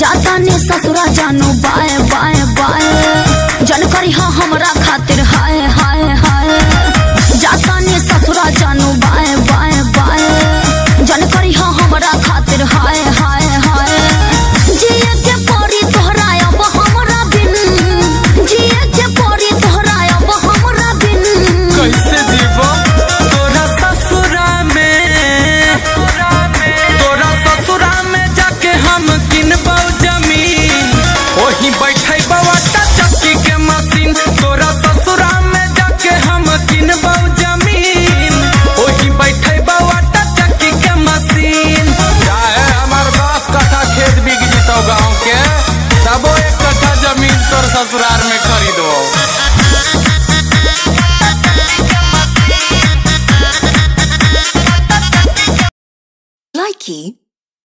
जातानी ससुरा जानो बाए बाए बाए जन करी हा, हमरा खातिर हाय हाय हाय। जाता ने ससुरा जानो बाए बाए बाए जन करी हा, हमरा खातिर हाय করে করে Likey